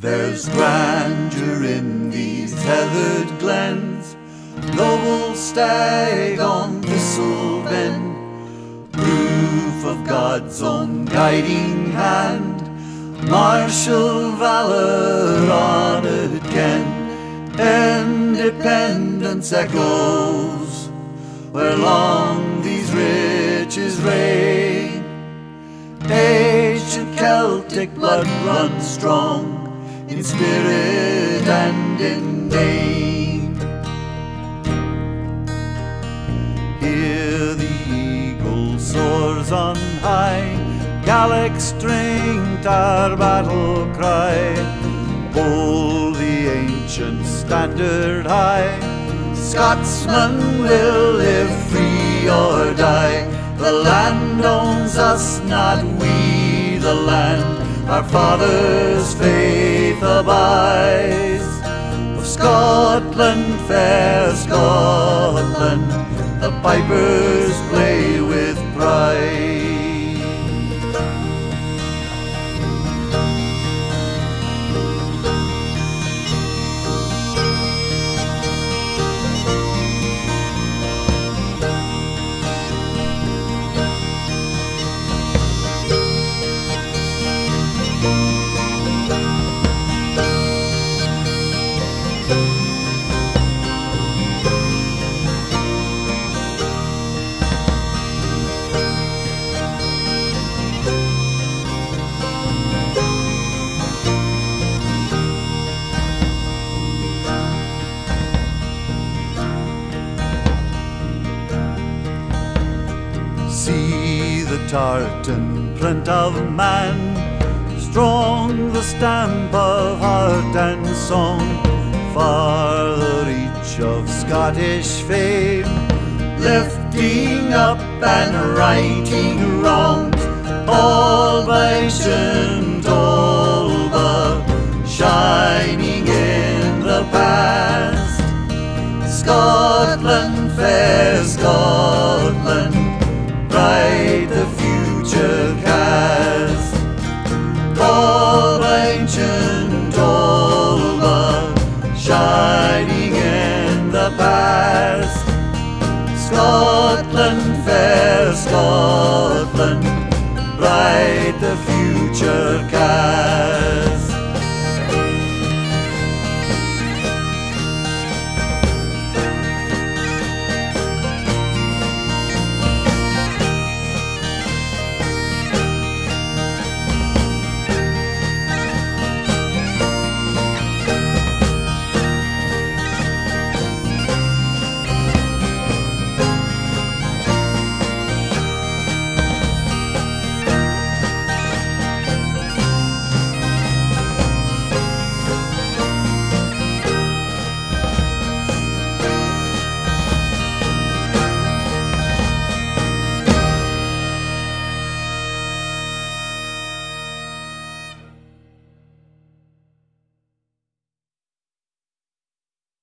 There's grandeur in these tethered glens, noble stag on thistle bend, proof of God's own guiding hand, martial valor honored Kent, independence echoes where long these riches reign. Ancient Celtic blood runs strong in spirit and in name. Hear the eagle soars on high, Gaelic strength our battle cry. Hold the ancient standard high, Scotsmen will live free or die. The land owns us, not we the land. Our fathers' faith abides. Of Scotland, fair Scotland, the pipers play with pride. See the tartan print of man, strong the stamp of heart and song. Far the reach of Scottish fame, lifting up and righting wrongs, all by Shintolba, shining in the past. Scotland, fair Scotland. Scotland, fair Scotland, bright the future can.